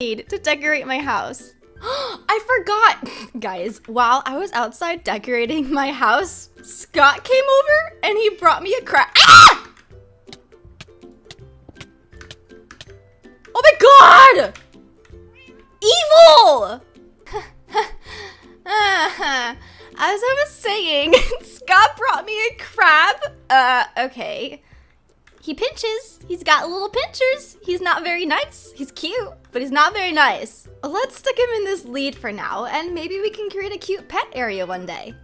need to decorate my house. I forgot! Guys, while I was outside decorating my house, Scott came over and he brought me a crab. Ah! Oh my god! Evil! As I was saying, Scott brought me a crab. Uh, okay. He pinches. He's got little pinchers. He's not very nice. He's cute, but he's not very nice. Let's stick him in this lead for now, and maybe we can create a cute pet area one day.